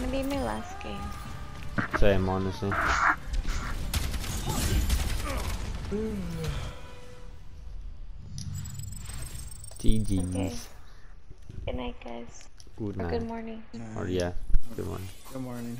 gonna be my last game. Same, honestly. GG's. Okay. Good night, guys. Good Or night. good morning. Or yeah, good morning. Good morning.